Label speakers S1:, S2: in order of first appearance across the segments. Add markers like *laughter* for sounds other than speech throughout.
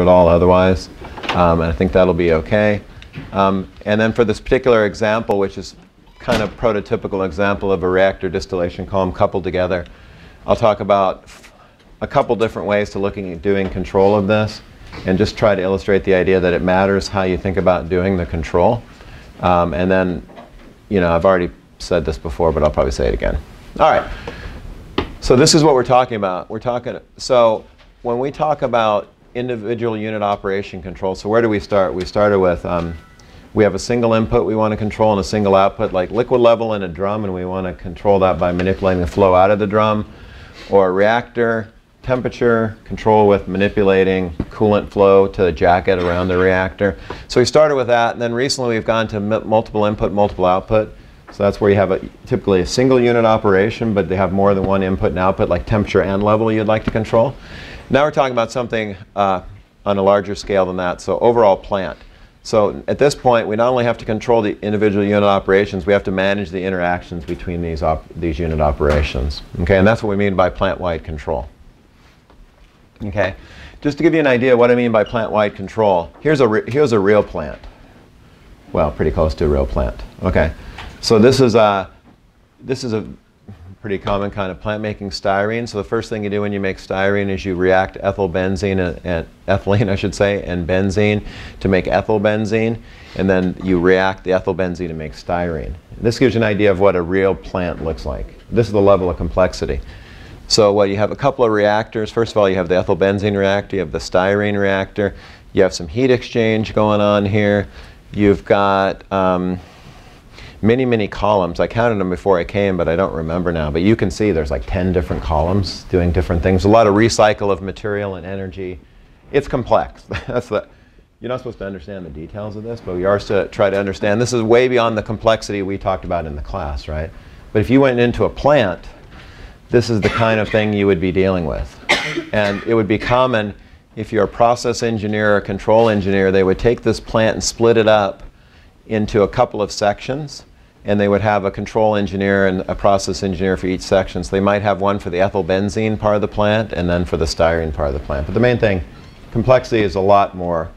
S1: at all otherwise. Um, and I think that'll be okay. Um, and then for this particular example, which is kind of prototypical example of a reactor distillation column coupled together, I'll talk about a couple different ways to looking at doing control of this and just try to illustrate the idea that it matters how you think about doing the control. Um, and then, you know, I've already said this before, but I'll probably say it again. All right. So this is what we're talking about. We're talking, so when we talk about individual unit operation control, so where do we start? We started with, um, we have a single input we want to control and a single output, like liquid level in a drum, and we want to control that by manipulating the flow out of the drum, or reactor, temperature control with manipulating coolant flow to the jacket around the reactor. So we started with that, and then recently we've gone to multiple input, multiple output. So that's where you have a, typically a single unit operation, but they have more than one input and output, like temperature and level you'd like to control. Now we're talking about something uh, on a larger scale than that, so overall plant. So at this point, we not only have to control the individual unit operations, we have to manage the interactions between these, these unit operations. Okay, and that's what we mean by plant-wide control. Okay, just to give you an idea what I mean by plant-wide control, here's a, here's a real plant. Well, pretty close to a real plant. Okay, so this is a, this is a pretty common kind of plant making styrene. So the first thing you do when you make styrene is you react ethylbenzene and, and ethylene, I should say, and benzene to make ethylbenzene, and then you react the ethylbenzene to make styrene. This gives you an idea of what a real plant looks like. This is the level of complexity. So what you have a couple of reactors. First of all, you have the ethylbenzene reactor, you have the styrene reactor, you have some heat exchange going on here. You've got um, many, many columns. I counted them before I came, but I don't remember now. But you can see there's like 10 different columns doing different things. A lot of recycle of material and energy. It's complex. *laughs* That's the, you're not supposed to understand the details of this, but we are supposed to try to understand. This is way beyond the complexity we talked about in the class, right? But if you went into a plant, this is the kind of thing you would be dealing with. And it would be common if you're a process engineer or control engineer, they would take this plant and split it up into a couple of sections. And they would have a control engineer and a process engineer for each section. So they might have one for the ethylbenzene part of the plant and then for the styrene part of the plant. But the main thing, complexity is a lot more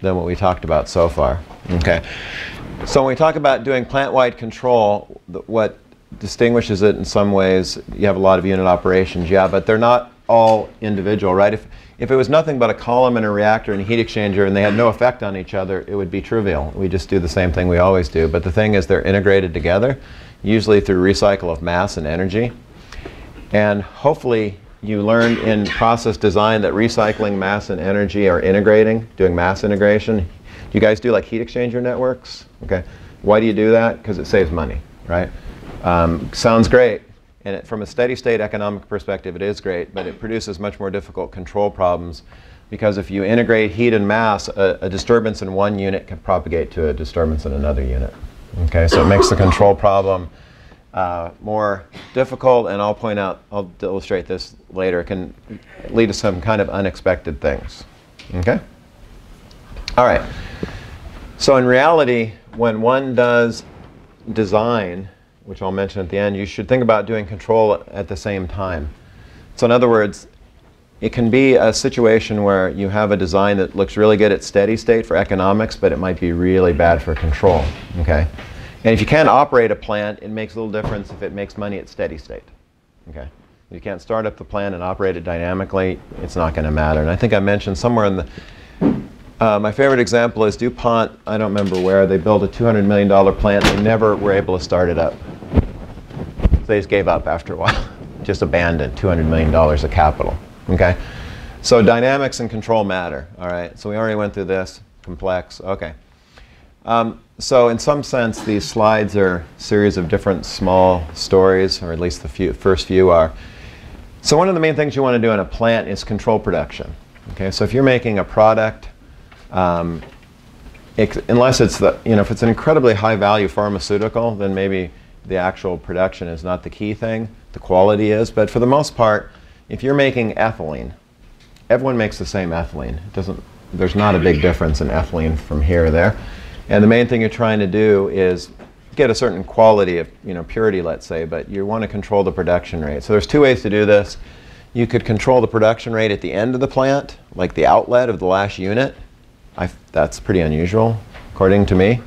S1: than what we talked about so far. Okay. So when we talk about doing plant-wide control, what distinguishes it in some ways. You have a lot of unit operations, yeah, but they're not all individual, right? If, if it was nothing but a column and a reactor and a heat exchanger and they had no effect on each other, it would be trivial. We just do the same thing we always do. But the thing is they're integrated together, usually through recycle of mass and energy. And hopefully you learned in process design that recycling mass and energy are integrating, doing mass integration. You guys do like heat exchanger networks? Okay. Why do you do that? Because it saves money, right? Um, sounds great. And it, from a steady state economic perspective, it is great, but it produces much more difficult control problems because if you integrate heat and mass, a, a, disturbance in one unit can propagate to a disturbance in another unit. Okay, so it makes the control problem uh, more difficult, and I'll point out, I'll illustrate this later, it can lead to some kind of unexpected things. Okay? All right. So in reality, when one does design which I'll mention at the end, you should think about doing control at the same time. So in other words, it can be a situation where you have a design that looks really good at steady state for economics, but it might be really bad for control. Okay? And if you can't operate a plant, it makes a little difference if it makes money at steady state. Okay? If you can't start up the plant and operate it dynamically, it's not going to matter. And I think I mentioned somewhere in the uh, my favorite example is DuPont, I don't remember where, they built a $200 million plant. They never were able to start it up. They just gave up after a while, *laughs* just abandoned $200 million of capital. Okay? So dynamics and control matter. All right? So we already went through this. Complex. Okay. Um, so in some sense, these slides are a series of different small stories, or at least the few, first few are. So one of the main things you want to do in a plant is control production. Okay, so if you're making a product, um, unless it's the, you know, if it's an incredibly high value pharmaceutical, then maybe the actual production is not the key thing. The quality is. But for the most part, if you're making ethylene, everyone makes the same ethylene. It doesn't, there's not a big difference in ethylene from here or there. And the main thing you're trying to do is get a certain quality of you know, purity, let's say, but you want to control the production rate. So there's two ways to do this. You could control the production rate at the end of the plant, like the outlet of the last unit, I, that's pretty unusual, according to me.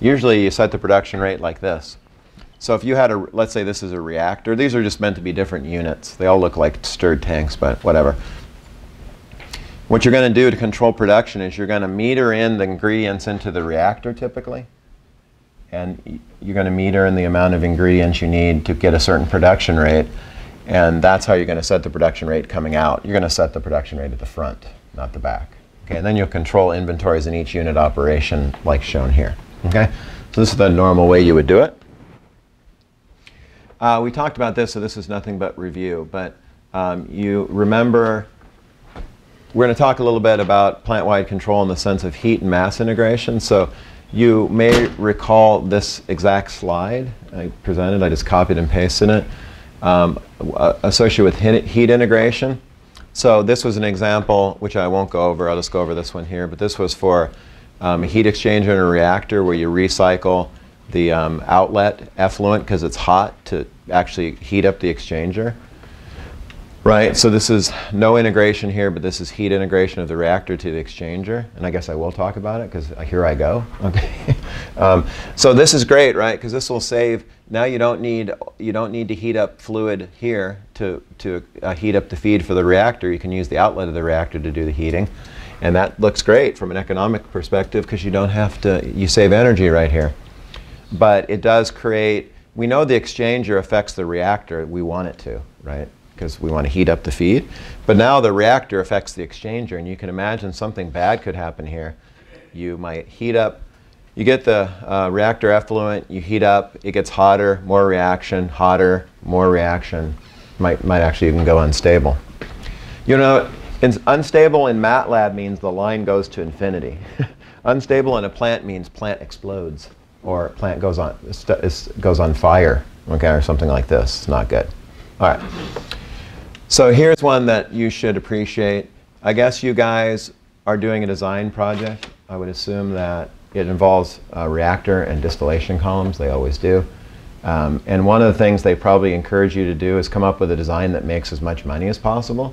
S1: Usually you set the production rate like this. So if you had a, let's say this is a reactor, these are just meant to be different units. They all look like stirred tanks, but whatever. What you're going to do to control production is you're going to meter in the ingredients into the reactor typically. And you're going to meter in the amount of ingredients you need to get a certain production rate. And that's how you're going to set the production rate coming out. You're going to set the production rate at the front, not the back. Okay, and then you'll control inventories in each unit operation like shown here. Okay, so this is the normal way you would do it. Uh, we talked about this, so this is nothing but review. But um, you remember, we're going to talk a little bit about plant-wide control in the sense of heat and mass integration. So you may recall this exact slide I presented. I just copied and pasted it, um, uh, associated with heat integration. So this was an example, which I won't go over. I'll just go over this one here. But this was for um, a heat exchanger in a reactor where you recycle the um, outlet effluent because it's hot to actually heat up the exchanger. Right, so this is no integration here, but this is heat integration of the reactor to the exchanger. And I guess I will talk about it because here I go. *laughs* Okay. um, so this is great, right? Because this will save, now you don't need, you don't need to heat up fluid here to, to uh, heat up the feed for the reactor. You can use the outlet of the reactor to do the heating. And that looks great from an economic perspective because you don't have to, you save energy right here but it does create, we know the exchanger affects the reactor. We want it to, right? Because we want to heat up the feed. But now the reactor affects the exchanger, and you can imagine something bad could happen here. You might heat up, you get the uh, reactor effluent, you heat up, it gets hotter, more reaction, hotter, more reaction. Might, might actually even go unstable. You know, unstable in MATLAB means the line goes to infinity. *laughs* unstable in a plant means plant explodes or plant goes on, goes on fire, okay, or something like this. It's not good. All right. So here's one that you should appreciate. I guess you guys are doing a design project. I would assume that it involves a reactor and distillation columns. They always do. Um, and one of the things they probably encourage you to do is come up with a design that makes as much money as possible.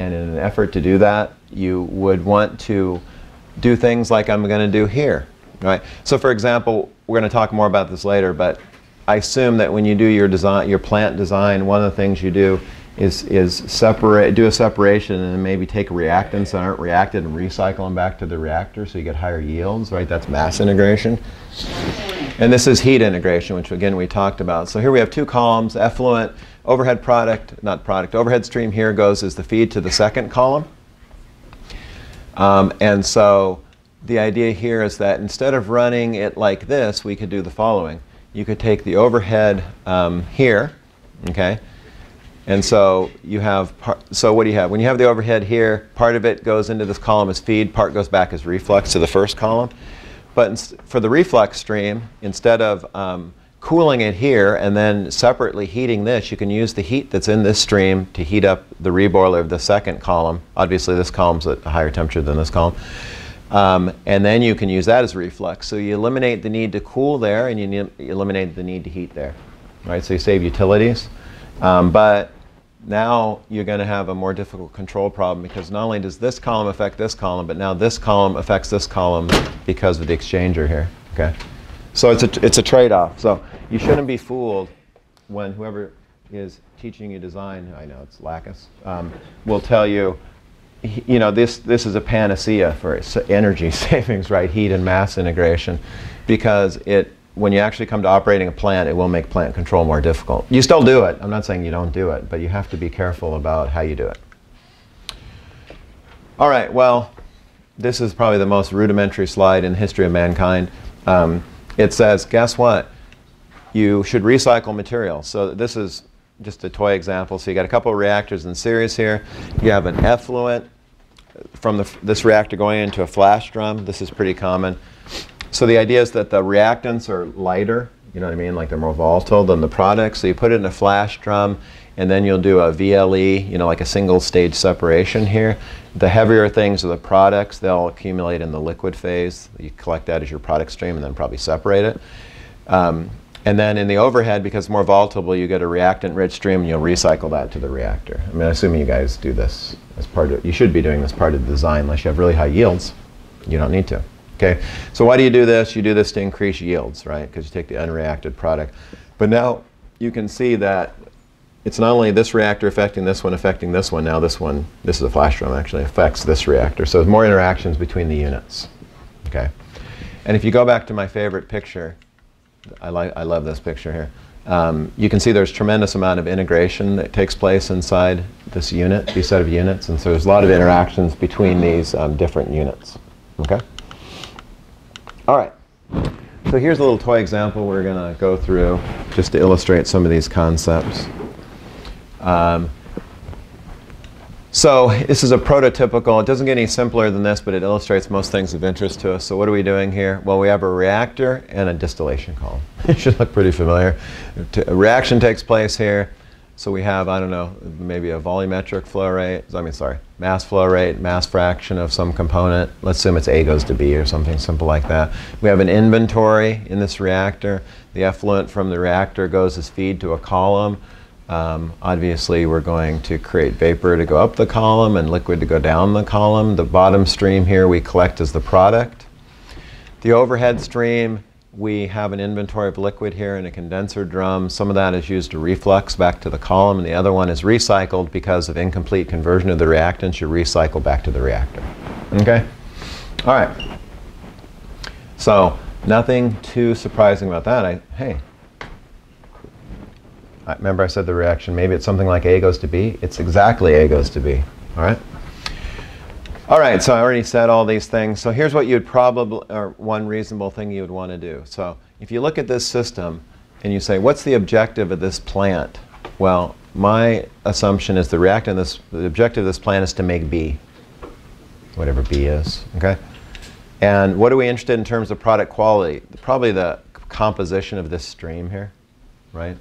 S1: And in an effort to do that, you would want to do things like I'm going to do here. Right? So for example, we're going to talk more about this later, but I assume that when you do your design, your plant design, one of the things you do is, is separate, do a separation and maybe take reactants that aren't reacted and recycle them back to the reactor so you get higher yields, right? That's mass integration. And this is heat integration, which again we talked about. So here we have two columns, effluent, overhead product, not product, overhead stream here goes as the feed to the second column. Um, and so the idea here is that instead of running it like this, we could do the following. You could take the overhead um, here, okay? And so you have, so what do you have? When you have the overhead here, part of it goes into this column as feed, part goes back as reflux to the first column. But for the reflux stream, instead of um, cooling it here and then separately heating this, you can use the heat that's in this stream to heat up the reboiler of the second column. Obviously this column's at a higher temperature than this column. Um, and then you can use that as reflux. So you eliminate the need to cool there and you, eliminate the need to heat there. Right? So you save utilities. Um, but now you're going to have a more difficult control problem because not only does this column affect this column, but now this column affects this column because of the exchanger here. Okay? So it's a, it's a trade-off. So you shouldn't be fooled when whoever is teaching you design, I know it's Lacus, um, will tell you, you know, this, this is a panacea for energy *laughs* savings, right? Heat and mass integration, because it, when you actually come to operating a plant, it will make plant control more difficult. You still do it. I'm not saying you don't do it, but you have to be careful about how you do it. All right, well, this is probably the most rudimentary slide in the history of mankind. Um, it says, guess what? You should recycle material. So this is just a toy example. So you got a couple of reactors in series here. You have an effluent from the, this reactor going into a flash drum. This is pretty common. So the idea is that the reactants are lighter, you know what I mean, like they're more volatile than the products. So you put it in a flash drum and then you'll do a VLE, you know, like a single stage separation here. The heavier things are the products. They'll accumulate in the liquid phase. You collect that as your product stream and then probably separate it. Um, And then in the overhead, because it's more volatile, you get a reactant-rich stream, and you'll recycle that to the reactor. I mean, I assuming you guys do this as part of, you should be doing this part of the design, unless you have really high yields. You don't need to. Okay. So why do you do this? You do this to increase yields, right? Because you take the unreacted product. But now you can see that it's not only this reactor affecting this one, affecting this one. Now this one, this is a flash drum actually, affects this reactor. So there's more interactions between the units. Okay. And if you go back to my favorite picture, I, like, I love this picture here. Um, you can see there's tremendous amount of integration that takes place inside this unit, these set of units, and so there's a lot of interactions between these um, different units. Okay? All right. So here's a little toy example we're going to go through just to illustrate some of these concepts. Um, so this is a prototypical, it doesn't get any simpler than this, but it illustrates most things of interest to us. So what are we doing here? Well, we have a reactor and a distillation column. *laughs* it should look pretty familiar. A reaction takes place here. So we have, I don't know, maybe a volumetric flow rate, I mean, sorry, mass flow rate, mass fraction of some component. Let's assume it's A goes to B or something simple like that. We have an inventory in this reactor. The effluent from the reactor goes as feed to a column. Um, obviously, we're going to create vapor to go up the column and liquid to go down the column. The bottom stream here we collect as the product. The overhead stream, we have an inventory of liquid here in a condenser drum. Some of that is used to reflux back to the column, and the other one is recycled because of incomplete conversion of the reactants. You recycle back to the reactor. Okay? All right. So, nothing too surprising about that. I, hey, I remember I said the reaction, maybe it's something like A goes to B. It's exactly A goes to B. All right? All right, so I already said all these things. So here's what you'd probably, or one reasonable thing you would want to do. So if you look at this system and you say, what's the objective of this plant? Well, my assumption is the reactant, this, the objective of this plant is to make B, whatever B is, okay? And what are we interested in terms of product quality? Probably the composition of this stream here, right?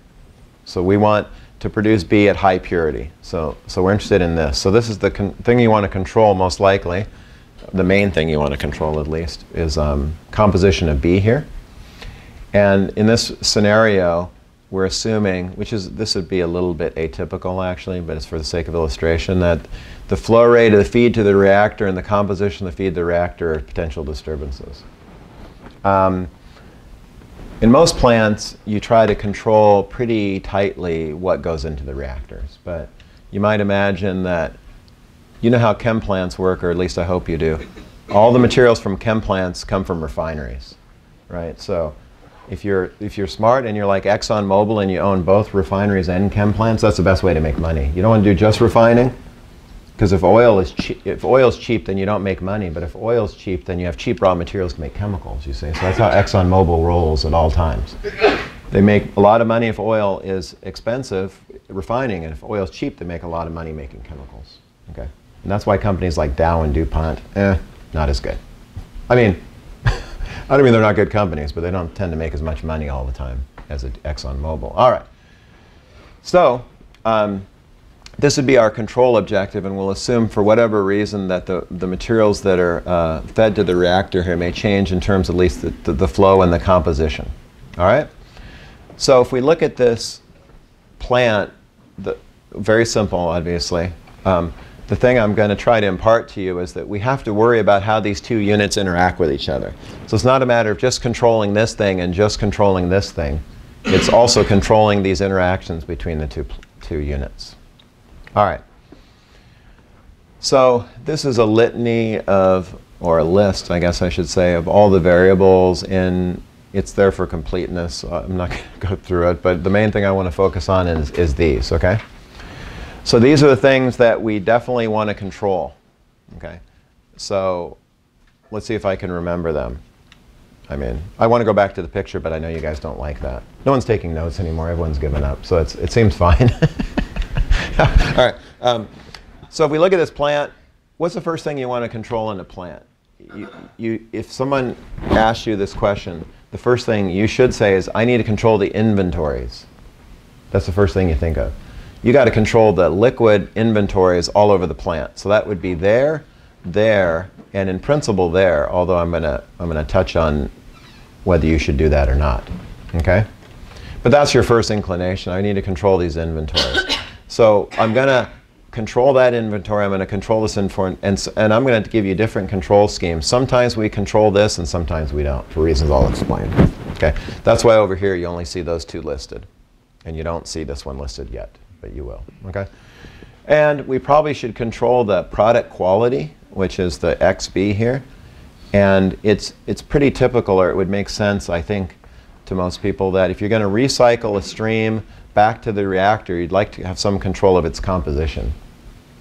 S1: So we want to produce B at high purity. So, so we're interested in this. So this is the thing you want to control most likely. The main thing you want to control at least is um, composition of B here. And in this scenario, we're assuming, which is, this would be a little bit atypical actually, but it's for the sake of illustration, that the flow rate of the feed to the reactor and the composition of the feed to the reactor are potential disturbances. Um, in most plants, you try to control pretty tightly what goes into the reactors. But you might imagine that, you know how chem plants work, or at least I hope you do. All the materials from chem plants come from refineries, right? So if you're, if you're smart and you're like ExxonMobil and you own both refineries and chem plants, that's the best way to make money. You don't want to do just refining, because if oil is cheap, if oil's cheap, then you don't make money. But if oil's cheap, then you have cheap raw materials to make chemicals. You see, so that's how ExxonMobil rolls at all times. They make a lot of money if oil is expensive refining, and if oil's cheap, they make a lot of money making chemicals. Okay, and that's why companies like Dow and DuPont, eh, not as good. I mean, *laughs* I don't mean they're not good companies, but they don't tend to make as much money all the time as ExxonMobil. All right, so. Um, this would be our control objective, and we'll assume for whatever reason that the, the materials that are uh, fed to the reactor here may change in terms at least the, the, the, flow and the composition. All right? So if we look at this plant, the, very simple, obviously. Um, the thing I'm going to try to impart to you is that we have to worry about how these two units interact with each other. So it's not a matter of just controlling this thing and just controlling this thing. It's also controlling these interactions between the two, two units. All right. So this is a litany of, or a list, I guess I should say, of all the variables in, it's there for completeness. Uh, I'm not *laughs* going to go through it, but the main thing I want to focus on is, is these, okay? So these are the things that we definitely want to control, okay? So let's see if I can remember them. I mean, I want to go back to the picture, but I know you guys don't like that. No one's taking notes anymore. Everyone's given up, so it's, it seems fine. *laughs* *laughs* All right. Um, so if we look at this plant, what's the first thing you want to control in a plant? You, you, if someone asks you this question, the first thing you should say is, I need to control the inventories. That's the first thing you think of. You got to control the liquid inventories all over the plant. So that would be there, there, and in principle there, although I'm going to I'm going to touch on whether you should do that or not. Okay? But that's your first inclination. I need to control these inventories. So I'm going to control that inventory. I'm going to control this inventory, and, and I'm going to give you different control schemes. Sometimes we control this, and sometimes we don't, for reasons I'll explain. Okay, that's why over here you only see those two listed, and you don't see this one listed yet, but you will. Okay, and we probably should control the product quality, which is the XB here, and it's it's pretty typical, or it would make sense, I think, to most people that if you're going to recycle a stream back to the reactor, you'd like to have some control of its composition,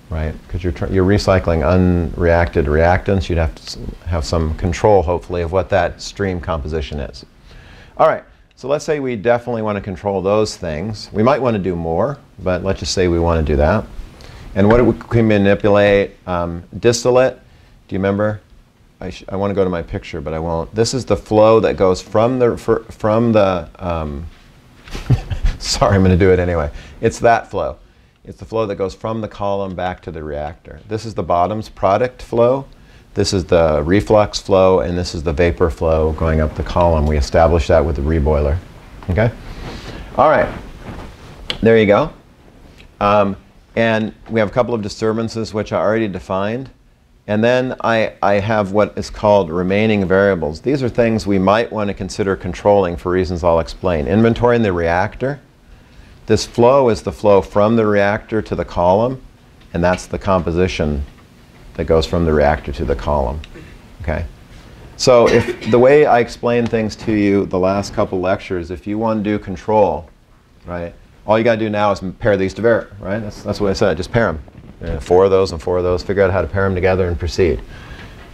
S1: right? Because you're, you're recycling unreacted reactants, you'd have to have some control, hopefully, of what that stream composition is. All right, so let's say we definitely want to control those things. We might want to do more, but let's just say we want to do that. And what we manipulate? Um, distillate, do you remember? I, I want to go to my picture, but I won't. This is the flow that goes from the, from the um, *laughs* *laughs* Sorry, I'm going to do it anyway. It's that flow. It's the flow that goes from the column back to the reactor. This is the bottoms product flow. This is the reflux flow, and this is the vapor flow going up the column. We established that with the reboiler. Okay? All right. There you go. Um, and we have a couple of disturbances which I already defined. And then I, I have what is called remaining variables. These are things we might want to consider controlling for reasons I'll explain. Inventory in the reactor this flow is the flow from the reactor to the column, and that's the composition that goes from the reactor to the column. Okay? So if the way I explained things to you the last couple lectures, if you want to do control, right, all you got to do now is pair these together, right? That's, that's what I said. Just pair them. four of those and four of those. Figure out how to pair them together and proceed.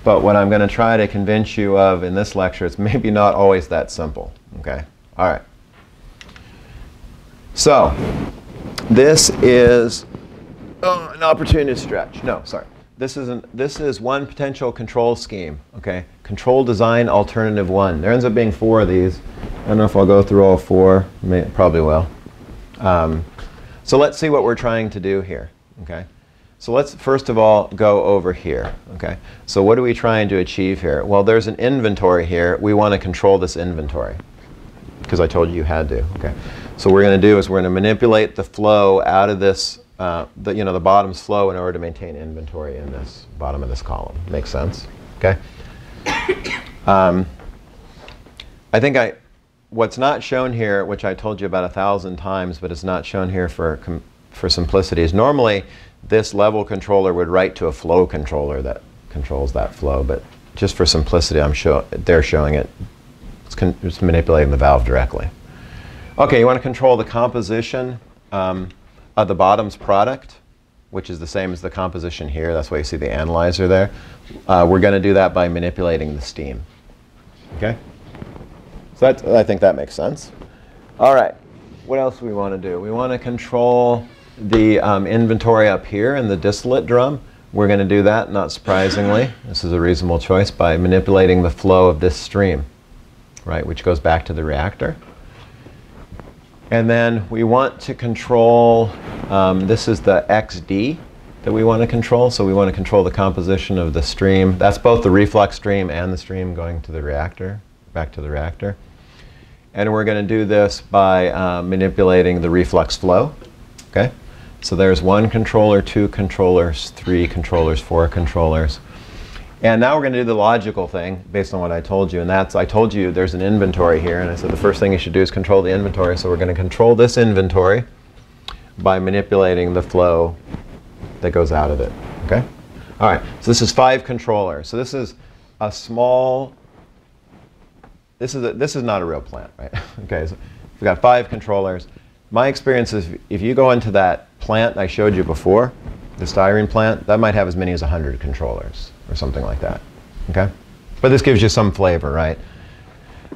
S1: But what I'm going to try to convince you of in this lecture, it's maybe not always that simple. Okay? All right. So, this is oh, an opportunity to stretch. No, sorry. This is, an, this is one potential control scheme, okay? Control design alternative one. There ends up being four of these. I don't know if I'll go through all four. May, probably will. Um, so let's see what we're trying to do here, okay? So let's first of all go over here, okay? So what are we trying to achieve here? Well, there's an inventory here. We want to control this inventory because I told you you had to, okay? So what we're going to do is we're going to manipulate the flow out of this, uh, the, you know, the bottom's flow in order to maintain inventory in this bottom of this column. Makes sense? Okay? *coughs* Um, I think I, what's not shown here, which I told you about a thousand times, but it's not shown here for, for simplicity, is normally this level controller would write to a flow controller that controls that flow, but just for simplicity, I'm show, they're showing it. It's, it's manipulating the valve directly. Okay, you want to control the composition um, of the bottoms product, which is the same as the composition here. That's why you see the analyzer there. Uh, we're going to do that by manipulating the steam. Okay? So that, I think that makes sense. All right. What else do we want to do? We want to control the um, inventory up here in the distillate drum. We're going to do that, not surprisingly. This is a reasonable choice by manipulating the flow of this stream, right, which goes back to the reactor. And then we want to control, um, this is the XD that we want to control. So we want to control the composition of the stream. That's both the reflux stream and the stream going to the reactor, back to the reactor. And we're going to do this by uh, manipulating the reflux flow. Okay? So there's one controller, two controllers, three controllers, four controllers. And now we're going to do the logical thing based on what I told you. And that's, I told you there's an inventory here. And I said the first thing you should do is control the inventory. So we're going to control this inventory by manipulating the flow that goes out of it. Okay? All right. So this is five controllers. So this is a small, this is, a, this is not a real plant, right? *laughs* okay. So we've got five controllers. My experience is if you go into that plant I showed you before, the styrene plant, that might have as many as 100 controllers or something like that. Okay? But this gives you some flavor, right?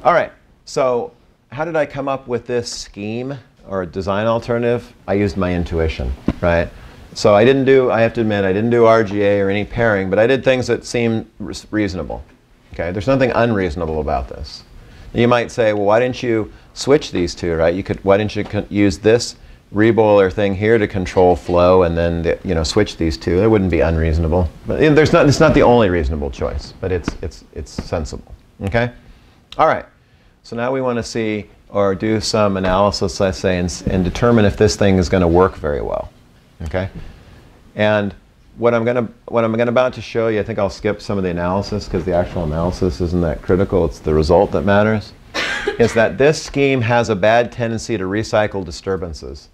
S1: All right, so how did I come up with this scheme or design alternative? I used my intuition, right? So I didn't do, I have to admit, I didn't do RGA or any pairing, but I did things that seemed reasonable. Okay, there's nothing unreasonable about this. You might say, well, why didn't you switch these two, right? You could, why didn't you use this reboiler thing here to control flow and then the, you know switch these two. It wouldn't be unreasonable. But there's not, it's not the only reasonable choice, but it's, it's, it's sensible. Okay? All right. So now we want to see, or do some analysis, let's say, and, and determine if this thing is going to work very well. Okay? And what I'm going to what I'm going about to show you, I think I'll skip some of the analysis because the actual analysis isn't that critical. It's the result that matters. is that this scheme has a bad tendency to recycle disturbances.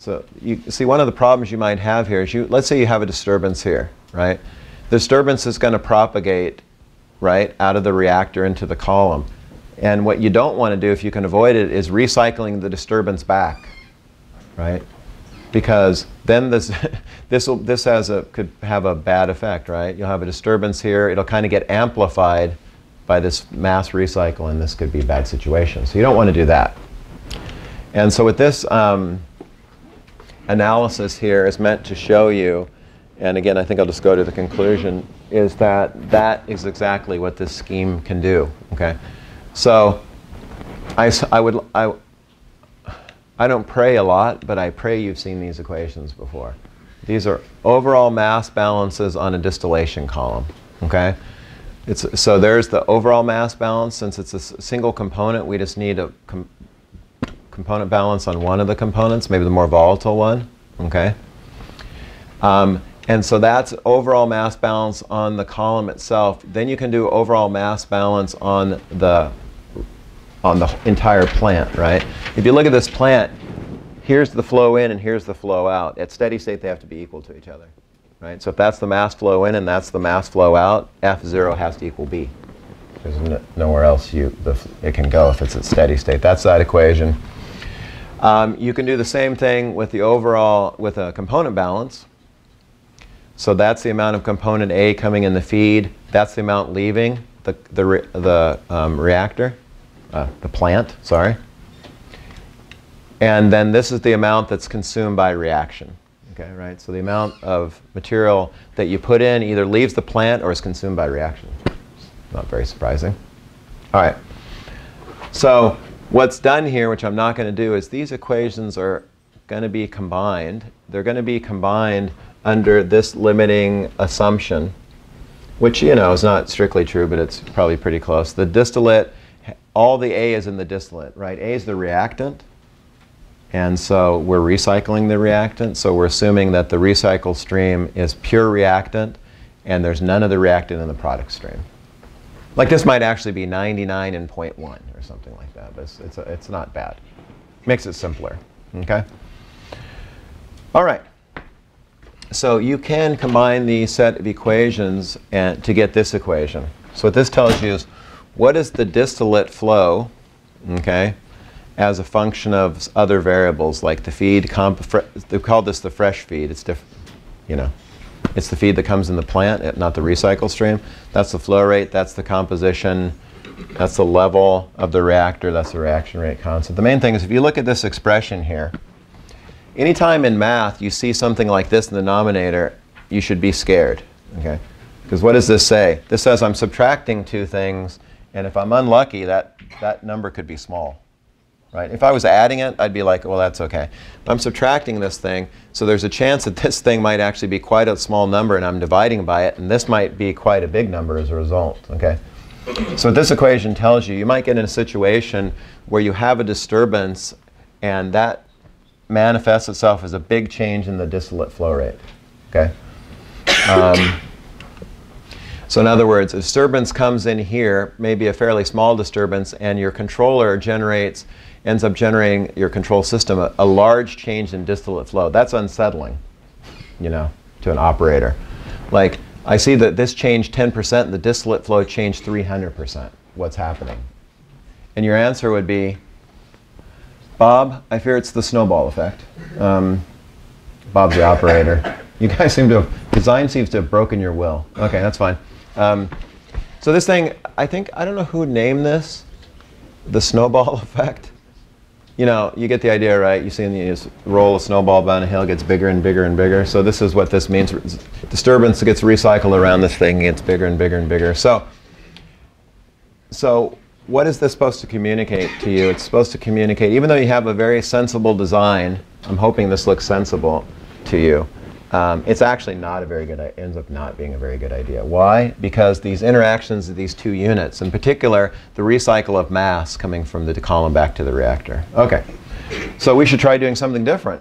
S1: So you see, one of the problems you might have here is you. Let's say you have a disturbance here, right? The disturbance is going to propagate, right, out of the reactor into the column. And what you don't want to do, if you can avoid it, is recycling the disturbance back, right? Because then this, *laughs* this, will, this has a, could have a bad effect, right? You'll have a disturbance here. It'll kind of get amplified by this mass recycle, and this could be a bad situation. So you don't want to do that. And so with this um, analysis here is meant to show you, and again, I think I'll just go to the conclusion, is that that is exactly what this scheme can do, okay? So I, I would, I, I don't pray a lot, but I pray you've seen these equations before. These are overall mass balances on a distillation column, okay? It's, so there's the overall mass balance. Since it's a single component, we just need a component balance on one of the components, maybe the more volatile one, okay? Um, and so that's overall mass balance on the column itself. Then you can do overall mass balance on the on the entire plant, right? If you look at this plant, here's the flow in and here's the flow out. At steady state, they have to be equal to each other, right? So if that's the mass flow in and that's the mass flow out, F0 has to equal B. There's nowhere else you, the, it can go if it's at steady state. That's that equation. Um, you can do the same thing with the overall, with a component balance. So that's the amount of component A coming in the feed. That's the amount leaving the, the, re the um, reactor, uh, the plant, sorry. And then this is the amount that's consumed by reaction. Okay, right? So the amount of material that you put in either leaves the plant or is consumed by reaction. Not very surprising. All right. So what's done here, which I'm not going to do, is these equations are going to be combined. They're going to be combined under this limiting assumption, which, you know, is not strictly true, but it's probably pretty close. The distillate, all the A is in the distillate, right? A is the reactant. And so we're recycling the reactant. So we're assuming that the recycle stream is pure reactant and there's none of the reactant in the product stream. Like this might actually be 99 and 0.1 or something like that. But it's, it's, a, it's not bad. Makes it simpler. Okay? All right. So you can combine the set of equations and, to get this equation. So what this tells you is what is the distillate flow, okay, as a function of other variables like the feed, they call this the fresh feed. It's different, you know. It's the feed that comes in the plant, not the recycle stream. That's the flow rate, that's the composition, that's the level of the reactor, that's the reaction rate constant. The main thing is if you look at this expression here, anytime in math you see something like this in the denominator, you should be scared. Okay? Because what does this say? This says I'm subtracting two things, and if I'm unlucky, that, that number could be small. Right? If I was adding it, I'd be like, well, that's okay. But I'm subtracting this thing, so there's a chance that this thing might actually be quite a small number, and I'm dividing by it, and this might be quite a big number as a result. Okay? So what this equation tells you, you might get in a situation where you have a disturbance, and that manifests itself as a big change in the distillate flow rate. Okay? Um, so in other words, a disturbance comes in here, maybe a fairly small disturbance, and your controller generates, ends up generating your control system a, a large change in distillate flow. That's unsettling, you know, to an operator. Like, I see that this changed 10%, the distillate flow changed 300%. What's happening? And your answer would be, Bob, I fear it's the snowball effect. Um, Bob's the operator. You guys seem to have, design seems to have broken your will. Okay, that's fine. Um, so this thing, I think, I don't know who named this, the snowball *laughs* effect. You know, you get the idea, right? You see in the, roll a snowball down a hill, gets bigger and bigger and bigger. So this is what this means. Disturbance gets recycled around this thing, gets bigger and bigger and bigger. So, so what is this supposed to communicate to you? It's supposed to communicate, even though you have a very sensible design, I'm hoping this looks sensible to you. Um, it's actually not a very good, it ends up not being a very good idea. Why? Because these interactions of these two units, in particular, the recycle of mass coming from the column back to the reactor. Okay, so we should try doing something different.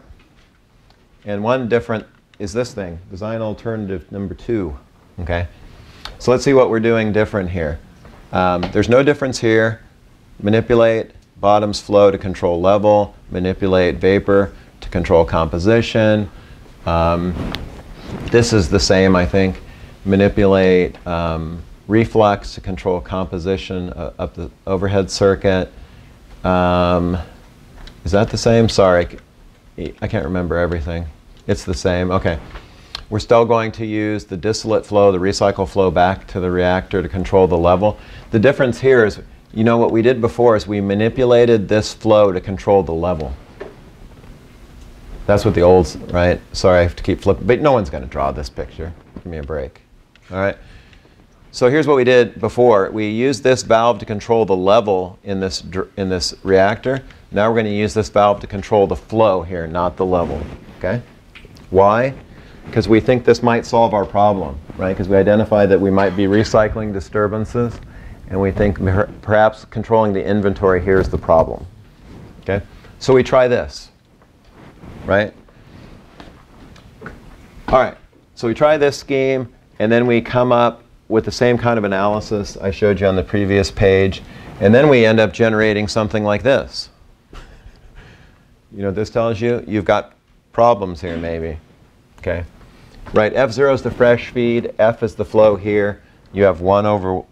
S1: And one different is this thing, design alternative number two. Okay, so let's see what we're doing different here. Um, there's no difference here. Manipulate bottoms flow to control level, manipulate vapor to control composition, um, this is the same, I think. Manipulate um, reflux to control composition uh, up the overhead circuit. Um, is that the same? Sorry, I can't remember everything. It's the same. Okay. We're still going to use the distillate flow, the recycle flow back to the reactor to control the level. The difference here is, you know what we did before is we manipulated this flow to control the level. That's what the old, right? Sorry, I have to keep flipping. But no one's going to draw this picture. Give me a break. All right. So here's what we did before. We used this valve to control the level in this, in this reactor. Now we're going to use this valve to control the flow here, not the level. Okay? Why? Because we think this might solve our problem, right? Because we identify that we might be recycling disturbances, and we think perhaps controlling the inventory here is the problem. Okay? So we try this right? All right, so we try this scheme, and then we come up with the same kind of analysis I showed you on the previous page, and then we end up generating something like this. You know this tells you? You've got problems here, maybe. Okay? Right, F0 is the fresh feed, F is the flow here. You have 1 over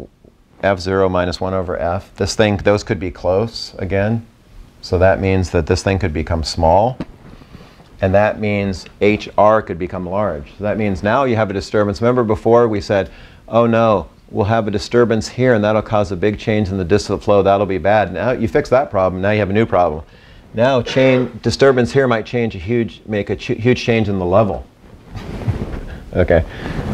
S1: F0 minus 1 over F. This thing, those could be close again. So that means that this thing could become small and that means HR could become large. So that means now you have a disturbance. Remember before we said, oh no, we'll have a disturbance here and that'll cause a big change in the distillate flow, that'll be bad. Now you fix that problem, now you have a new problem. Now change, disturbance here might change a huge, make a huge change in the level. okay,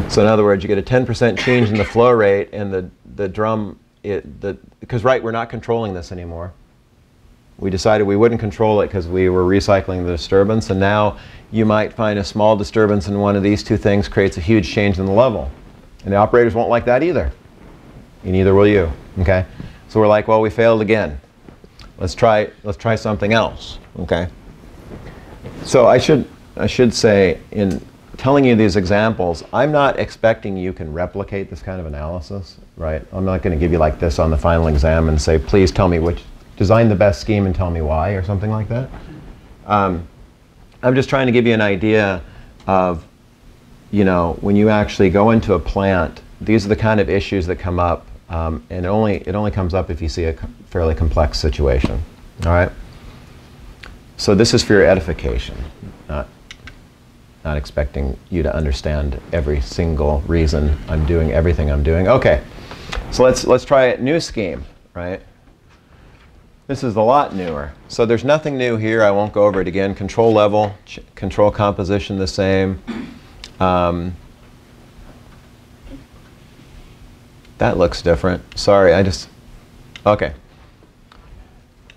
S1: so in other words, you get a 10% change in the flow rate and the, the drum, it, the, because right, we're not controlling this anymore we decided we wouldn't control it because we were recycling the disturbance. And now you might find a small disturbance in one of these two things creates a huge change in the level. And the operators won't like that either. And neither will you. Okay? So we're like, well, we failed again. Let's try, let's try something else. Okay? So I should, I should say, in telling you these examples, I'm not expecting you can replicate this kind of analysis, right? I'm not going to give you like this on the final exam and say, please tell me which design the best scheme and tell me why or something like that. Um, I'm just trying to give you an idea of, you know, when you actually go into a plant, these are the kind of issues that come up, um, and it only, it only comes up if you see a fairly complex situation. All right? So this is for your edification, not, not expecting you to understand every single reason I'm doing everything I'm doing. Okay, so let's, let's try a new scheme, right? This is a lot newer. So there's nothing new here. I won't go over it again. Control level, control composition the same. Um, that looks different. Sorry, I just, okay.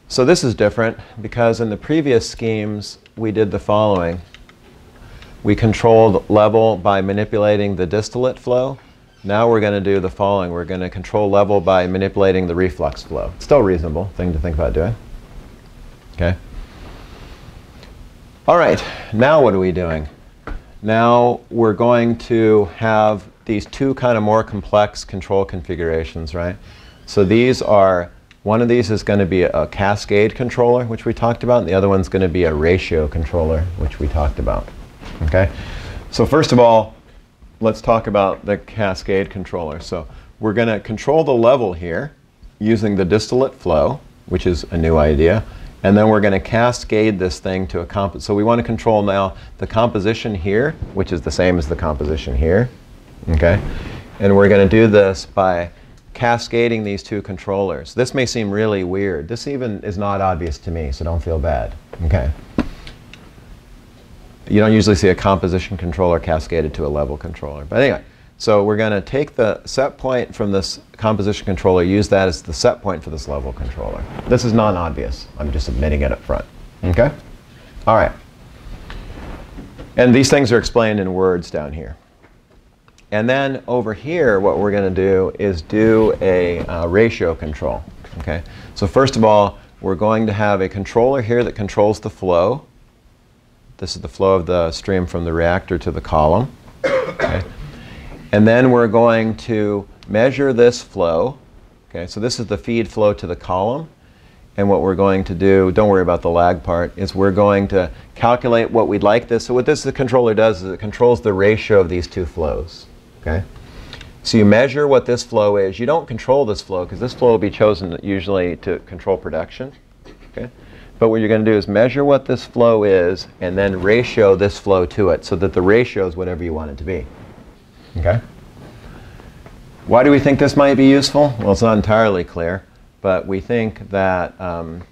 S1: So this is different because in the previous schemes we did the following. We controlled level by manipulating the distillate flow. Now we're going to do the following. We're going to control level by manipulating the reflux flow. Still reasonable thing to think about doing. Okay. All right, now what are we doing? Now we're going to have these two kind of more complex control configurations, right? So these are, one of these is going to be a cascade controller, which we talked about, and the other one's going to be a ratio controller, which we talked about. Okay? So first of all, let's talk about the cascade controller. So we're going to control the level here using the distillate flow, which is a new idea. And then we're going to cascade this thing to a comp. So we want to control now the composition here, which is the same as the composition here. Okay? And we're going to do this by cascading these two controllers. This may seem really weird. This even is not obvious to me, so don't feel bad. Okay? You don't usually see a composition controller cascaded to a level controller. But anyway, so we're going to take the set point from this composition controller, use that as the set point for this level controller. This is non-obvious. I'm just admitting it up front. Okay? All right. And these things are explained in words down here. And then over here, what we're going to do is do a uh, ratio control. Okay. So first of all, we're going to have a controller here that controls the flow. This is the flow of the stream from the reactor to the column. Okay. And then we're going to measure this flow. Okay, so this is the feed flow to the column. And what we're going to do, don't worry about the lag part, is we're going to calculate what we'd like this. So what this the controller does is it controls the ratio of these two flows. Okay? So you measure what this flow is. You don't control this flow because this flow will be chosen usually to control production. Okay? But what you're going to do is measure what this flow is and then ratio this flow to it so that the ratio is whatever you want it to be. Okay? Why do we think this might be useful? Well, it's not entirely clear, but we think that um,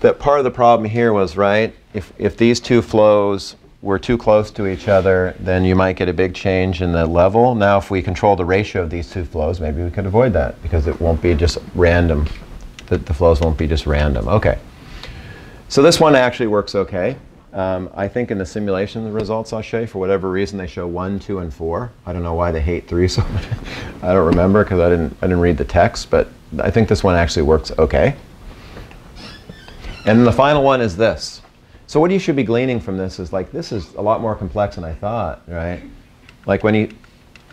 S1: that part of the problem here was right. If if these two flows were too close to each other, then you might get a big change in the level. Now, if we control the ratio of these two flows, maybe we could avoid that because it won't be just random. The, the flows won't be just random. Okay. So this one actually works okay. Um, I think in the simulation the results I'll show you, for whatever reason, they show 1, 2, and 4. I don't know why they hate 3 *laughs* so much. I don't remember because I didn't, I didn't read the text, but I think this one actually works okay. And then the final one is this. So what you should be gleaning from this is like, this is a lot more complex than I thought, right? Like when, he,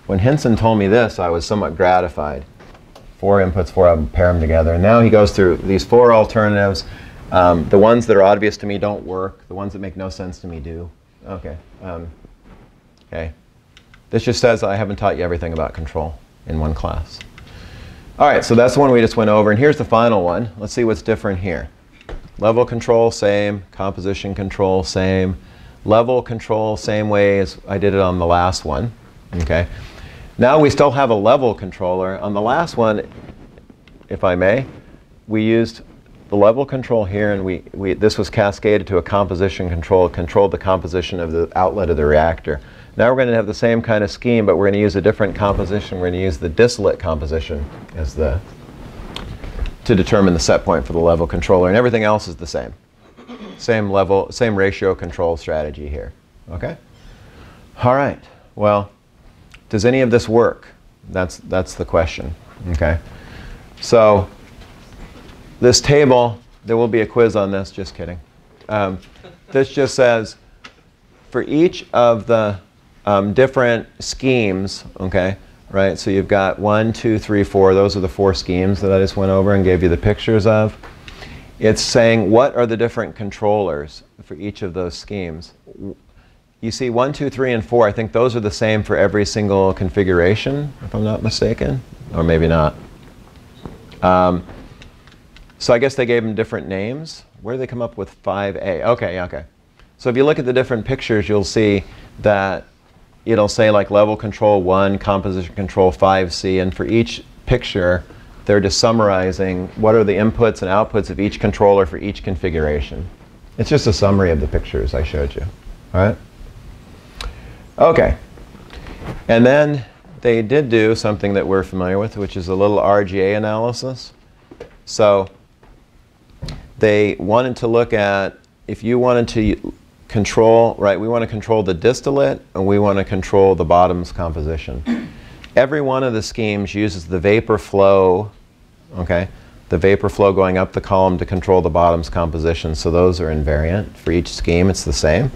S1: when Henson told me this, I was somewhat gratified. Four inputs, four of them, pair them together. And now he goes through these four alternatives. Um, the ones that are obvious to me don't work. The ones that make no sense to me do. Okay. Um, okay. This just says I haven't taught you everything about control in one class. All right, so that's the one we just went over. And here's the final one. Let's see what's different here. Level control, same. Composition control, same. Level control, same way as I did it on the last one. Okay. Now we still have a level controller. On the last one, if I may, we used the level control here, and we, we, this was cascaded to a composition control, controlled the composition of the outlet of the reactor. Now we're going to have the same kind of scheme, but we're going to use a different composition. We're going to use the distillate composition as the, to determine the set point for the level controller, and everything else is the same. Same level, same ratio control strategy here. Okay? All right. Well, does any of this work? That's, that's the question. Okay? So this table, there will be a quiz on this, just kidding. Um, this just says for each of the um, different schemes, okay, right? So you've got one, two, three, four. Those are the four schemes that I just went over and gave you the pictures of. It's saying what are the different controllers for each of those schemes. You see one, two, three, and four. I think those are the same for every single configuration, if I'm not mistaken, or maybe not. Um, so I guess they gave them different names. Where did they come up with 5A? Okay, okay. So if you look at the different pictures, you'll see that it'll say like level control 1, composition control 5C, and for each picture, they're just summarizing what are the inputs and outputs of each controller for each configuration. It's just a summary of the pictures I showed you. All right? Okay. And then they did do something that we're familiar with, which is a little RGA analysis. So they wanted to look at if you wanted to control, right, we want to control the distillate and we want to control the bottoms composition. Every one of the schemes uses the vapor flow, okay, the vapor flow going up the column to control the bottoms composition. So those are invariant. For each scheme, it's the same.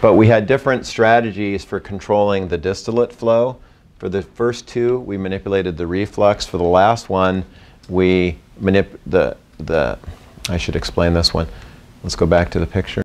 S1: But we had different strategies for controlling the distillate flow. For the first two, we manipulated the reflux. For the last one, we manip the, the I should explain this one. Let's go back to the picture.